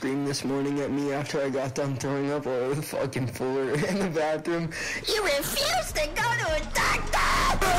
this morning at me after I got done throwing up all over the fucking floor in the bathroom. You refuse to go to a doctor!